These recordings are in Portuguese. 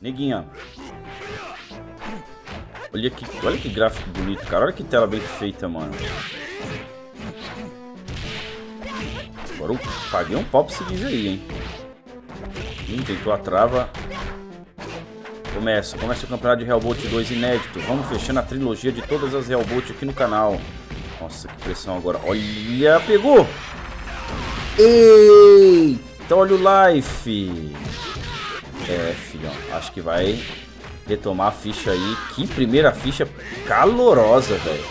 Neguinha. Olha que, olha que gráfico bonito, cara. Olha que tela bem feita, mano. Agora eu paguei um pau pra esse vídeo aí, hein. Hum, tentou a trava. Começa, começa o campeonato de Hellbolt 2 inédito. Vamos fechando a trilogia de todas as Hellbolt aqui no canal. Nossa, que pressão agora. Olha, pegou! Eita, olha o life. É, filhão, acho que vai retomar a ficha aí. Que primeira ficha calorosa, velho.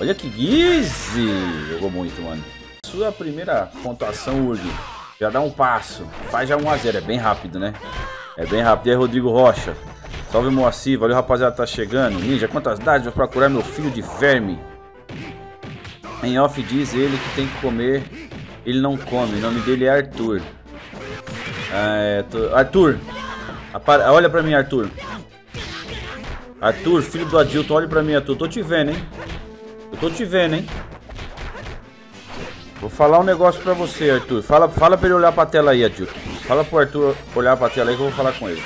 Olha que guise. Jogou muito, mano. Sua primeira pontuação, Urg. Já dá um passo. Faz já 1x0. É bem rápido, né? É bem rápido. E aí, Rodrigo Rocha. Salve, Moacir. Valeu, rapaziada. Tá chegando. Ninja, quantas dádivas Vou procurar meu filho de verme? Em off diz ele que tem que comer. Ele não come. O nome dele é Arthur. É, Arthur. Olha pra mim, Arthur. Arthur, filho do Adilton, olha pra mim, Arthur. Tô te vendo, hein? Eu tô te vendo, hein? Vou falar um negócio pra você, Arthur. Fala, fala pra ele olhar pra tela aí, Adilton. Fala pro Arthur olhar pra tela aí que eu vou falar com ele.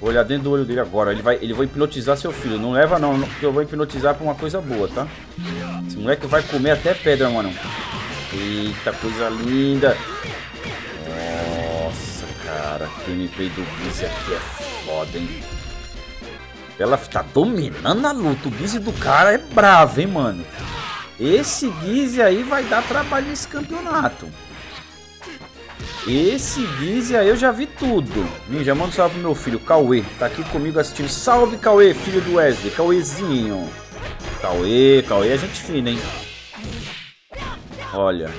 Vou olhar dentro do olho dele agora. Ele vai, ele vai hipnotizar seu filho. Não leva não, porque eu vou hipnotizar pra uma coisa boa, tá? Esse moleque vai comer até pedra, mano. Eita, coisa linda. Cara. A gameplay do Gizzy aqui é foda, hein? Ela tá dominando a luta. O Gizzy do cara é bravo, hein, mano? Esse Gizzy aí vai dar trabalho nesse campeonato. Esse Gizzy aí eu já vi tudo. Ninja, manda um salve pro meu filho, Cauê. Tá aqui comigo assistindo. Salve, Cauê, filho do Wesley. Cauêzinho. Cauê, Cauê é gente fina, hein? Olha.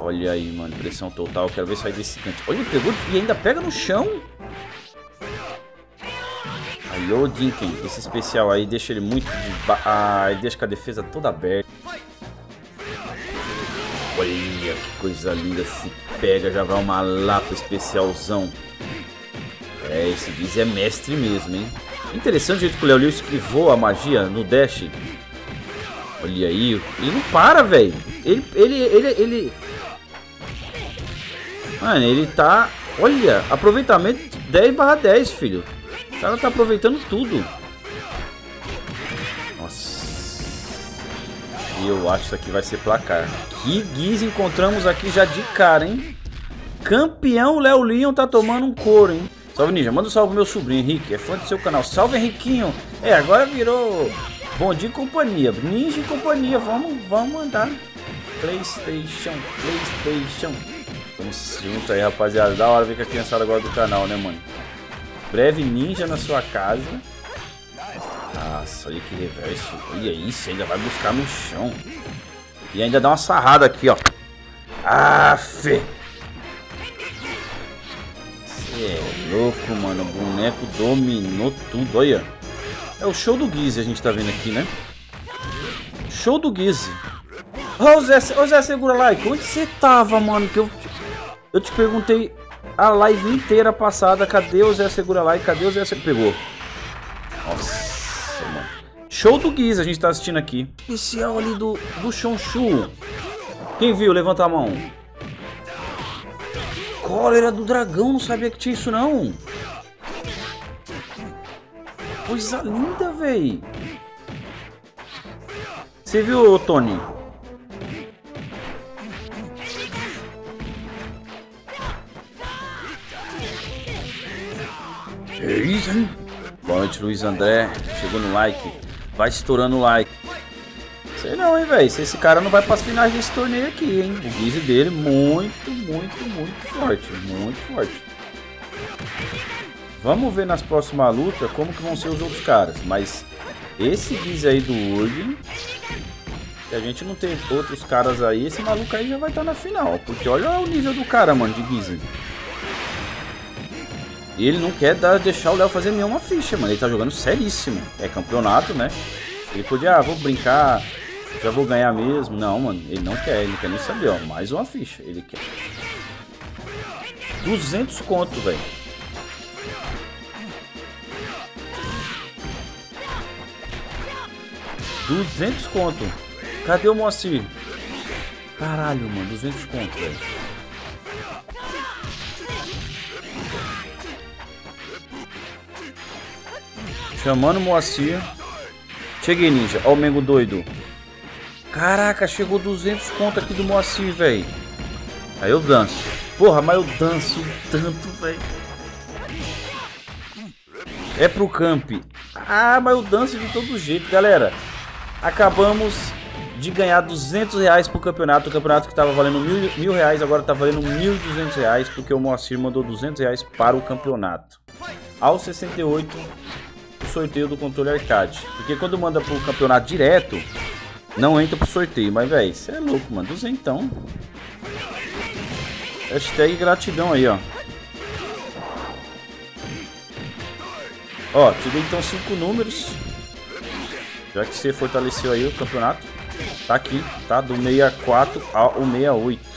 Olha aí, mano. Pressão total. Quero ver sair desse canto. Olha, pegou e ainda pega no chão. Aí, ô Dinken. Esse especial aí deixa ele muito... Ah, ele deixa com a defesa toda aberta. Olha que coisa linda. Se pega, já vai uma lapa especialzão. É, esse Giz é mestre mesmo, hein? Interessante o jeito que o Léo Lewis esquivou a magia no dash. Olha aí. Ele não para, velho. Ele, ele, ele, ele... Mano, ele tá... Olha, aproveitamento 10 barra 10, filho. O cara tá aproveitando tudo. E eu acho que isso aqui vai ser placar. Que guiz encontramos aqui já de cara, hein? Campeão Léo Leon tá tomando um couro, hein? Salve Ninja, manda um salve pro meu sobrinho Henrique, é fã do seu canal. Salve Henriquinho. É, agora virou Bom dia companhia, Ninja e companhia. Vamos, vamos andar. Playstation, Playstation. Vamos junto aí, rapaziada. Da hora ver que a criançada agora do canal, né, mano? Breve Ninja na sua casa. Nossa, olha que reverso. Olha isso, ainda vai buscar no chão. E ainda dá uma sarrada aqui, ó. Aff! Você é louco, mano. O boneco dominou tudo, olha. É o show do Gizzy a gente tá vendo aqui, né? Show do Gizzy. Ô Zé, ô Zé, segura like. Onde você tava, mano? Que eu, eu te perguntei a live inteira passada. Cadê o Zé Segura Like? Cadê o Zé Segura... Pegou. Nossa. Show do Giz a gente tá assistindo aqui. Especial ali do, do Shonshu. Quem viu? Levanta a mão. Cólera do dragão, não sabia que tinha isso não. Coisa linda, véi. Você viu, Tony? Boa noite, Luiz André. Chegou no like. Vai estourando o like. Sei não, hein, velho. Se esse cara não vai para as finais desse torneio aqui, hein. O guise dele muito, muito, muito forte. Muito forte. Vamos ver nas próximas lutas como que vão ser os outros caras. Mas esse guise aí do Urgen... Se a gente não tem outros caras aí, esse maluco aí já vai estar tá na final. Porque olha o nível do cara, mano, de guise. E ele não quer dar, deixar o Léo fazer nenhuma ficha, mano. Ele tá jogando seríssimo. É campeonato, né? Ele podia, ah, vou brincar, já vou ganhar mesmo. Não, mano, ele não quer, ele não quer nem saber, ó. Mais uma ficha, ele quer. 200 conto, velho. Duzentos conto. Cadê o Moacir? Caralho, mano, 200 conto, velho. Chamando o Moacir. Cheguei, ninja. Ó o Mengo doido. Caraca, chegou 200 conto aqui do Moacir, velho. Aí eu danço. Porra, mas eu danço tanto, velho. É pro camp. Ah, mas eu danço de todo jeito, galera. Acabamos de ganhar 200 reais pro campeonato. O campeonato que estava valendo mil, mil reais agora está valendo 1.200 reais porque o Moacir mandou 200 reais para o campeonato. Aos 68, o sorteio do controle arcade. Porque quando manda pro campeonato direto, não entra pro sorteio. Mas, velho, você é louco, mano. Duzentão. Hashtag gratidão aí, ó. Ó, tirei então cinco números. Já que você fortaleceu aí o campeonato. Tá aqui, tá? Do 64 ao 68.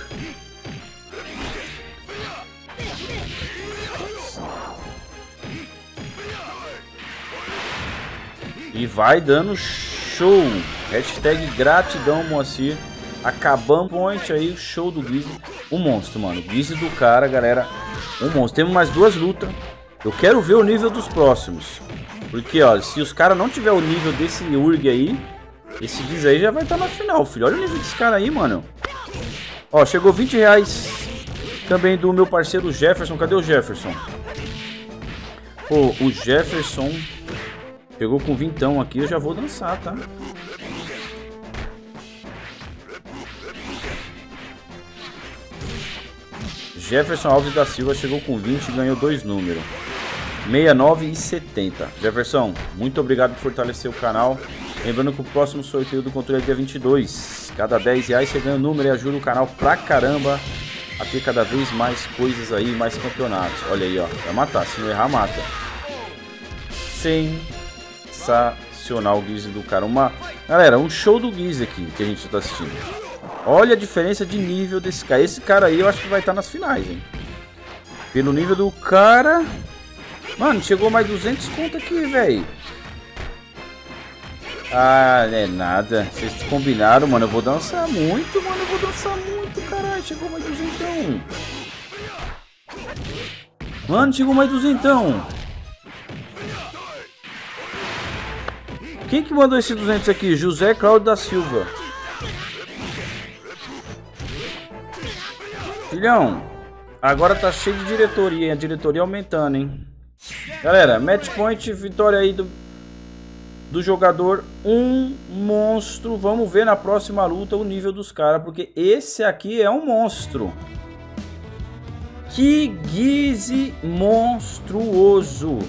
E vai dando show. Hashtag gratidão, Moacir. Acabamos point aí, show do Gizzy. Um monstro, mano. Gizzy do cara, galera. Um monstro. Temos mais duas lutas. Eu quero ver o nível dos próximos. Porque, ó, se os caras não tiver o nível desse Urg aí, esse Giz aí já vai estar tá na final, filho. Olha o nível desse cara aí, mano. Ó, chegou 20 reais também do meu parceiro Jefferson. Cadê o Jefferson? Pô, o Jefferson pegou com vintão aqui. Eu já vou dançar, tá? Jefferson Alves da Silva chegou com 20 e ganhou dois números. 69 e 70. Jefferson, muito obrigado por fortalecer o canal. Lembrando que o próximo sorteio do controle é dia 22. Cada 10 reais você ganha um número e ajuda o canal pra caramba a ter cada vez mais coisas aí, mais campeonatos. Olha aí, ó. Vai matar. Se não errar, mata. Sensacional o Guiz do cara. Uma... Galera, um show do Guiz aqui que a gente tá assistindo. Olha a diferença de nível desse cara. Esse cara aí eu acho que vai estar tá nas finais, hein? Pelo nível do cara... Mano, chegou mais 200 conto aqui, velho. Ah, é nada. Vocês combinaram, mano. Eu vou dançar muito, mano. Eu vou dançar muito, caralho. Chegou mais 200. Mano, chegou mais 200. Quem que mandou esse 200 aqui? José Claudio da Silva. Filhão, agora tá cheio de diretoria. A diretoria aumentando, hein? Galera, match point, vitória aí do, do jogador. Um monstro. Vamos ver na próxima luta o nível dos caras, porque esse aqui é um monstro. Que guise monstruoso.